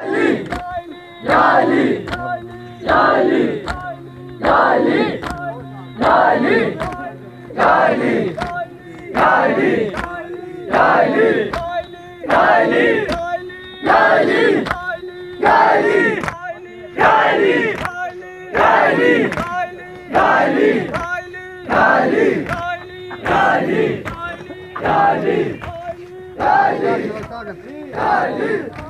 Gali! Gali! Gali! Gali! Gali! Gali! Gali! Gali! Gali! Gali! Gali! Gali! Gali! Gali! Gali! Gali! Gali! Gali! Gali!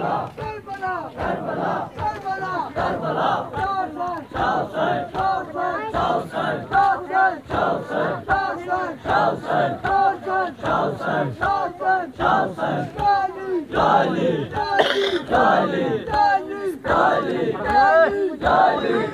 干什么呢干什么呢干什么呢干什么呢干什么呢干什么呢干什么呢干什么呢干什么呢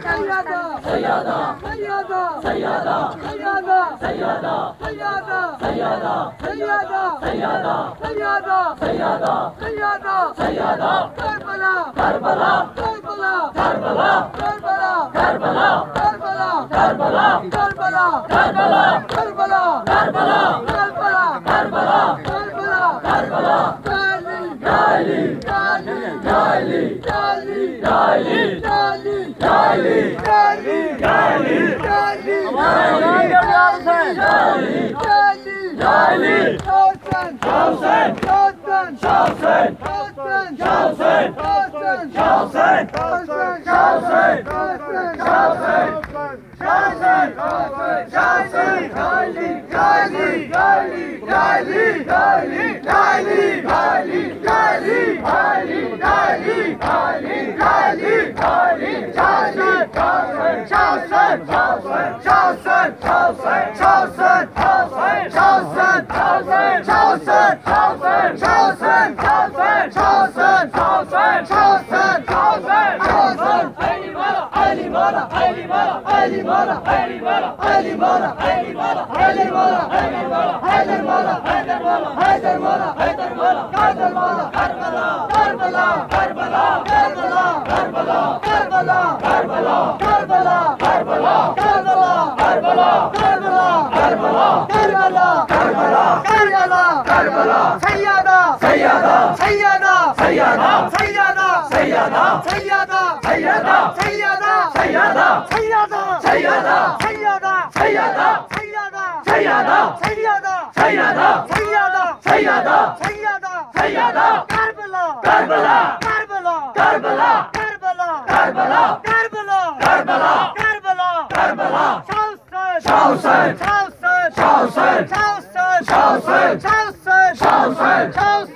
干什么呢 Sayyada Sayyada Sayyada Sayyada Sayyada Sayyada Sayyada Sayyada Sayyada Sayyada Sayyada Sayyada Sayyada Karbala Karbala Karbala Karbala Karbala Karbala Karbala Karbala Karbala Karbala Karbala Karbala Karbala Karbala Karbala Karbala Karbala Kali Kali Kali Kali Kali Charlie, Charlie, Charlie, Charlie. Hamayi Hasan, Charlie, Charlie, Charlie. Hasan, Hasan, Hasan, Hasan, Hasan, Hasan, Hasan, Hasan, Hasan, Hasan, Hasan, Hasan. Hasan, Hasan, Hasan, Charlie, Charlie, Charlie, Charlie, Charlie, Charlie, Charlie. çalsın, çalsın, çalsın, çalsın, çalsın, çalsın, çalsın, çalsın, çalsın, çalsın, çalsın, çalsın, çalsın, çalsın, çalsın, çalsın, çalsın. Ali Mara, Ali Mara, Ali Mara, Ali Mara, Ali Mara, Ali Mara, Ali Mara, Ali Mara, Ali Mara, Haydar Mara, Haydar Mara, Haydar Mara, Haydar Mara, Haydar Mara, Karbala, Karbala, Karbala, Karbala, Karbala, Karbala, Karbala. Sayyada Sayyada Sayyada Sayyada Sayyada Sayyada Sayyada Sayyada Sayyada Sayyada Sayyada Sayyada Sayyada Sayyada Sayyada Sayyada Sayyada Sayyada Sayyada Karbala Karbala Karbala Karbala Karbala Karbala Karbala Karbala Karbala Karbala Charleston Charleston Charleston Charleston Charleston Charleston Charleston Charleston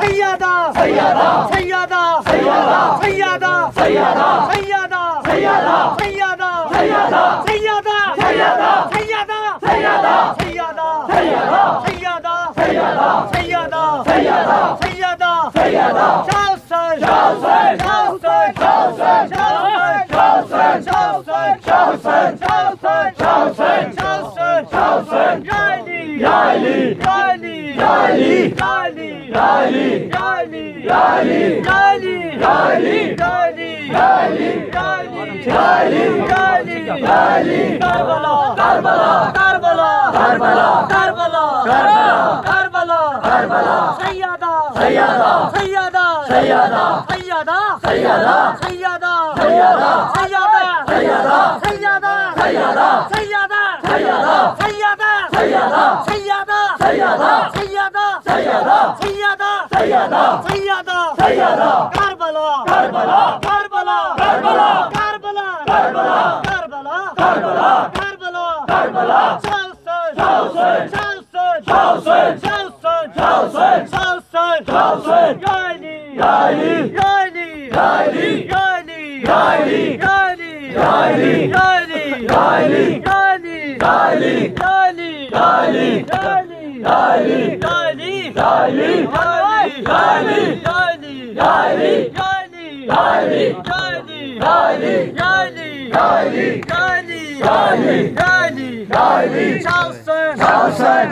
谁压他谁压他谁压他谁压他谁压他谁压他谁压他谁压他谁压他谁压他谁压他谁压他谁压他谁压他谁压他 Lali Lali Lali Lali Lali Lali Lali Karbala Karbala Karbala Karbala Karbala Karbala Karbala Karbala Seyyada Seyyada Seyyada Seyyada Seyyada Seyyada Seyyada Seyyada Seyyada Seyyada Seyyada Seyyada Seyyada Seyyada Seyyada Seyyada Seyyada Seyyada Seyyada Karbala Karbala Karbala Karbala Karbala Karbala Karbala Karbala Karbala Karbala Çalsın Çalsın Çalsın Çalsın Çalsın Çalsın Çalsın Çalsın Yani Yani Yani Yani Yani Yani Yani Yani Yani Yani Yani Yani Yani Yani Yani Yani Yani Yani Yani Yani Yani Yani Yani Yani Yani Yani Yani Yani Yani Yani Yani Çalsın Çalsın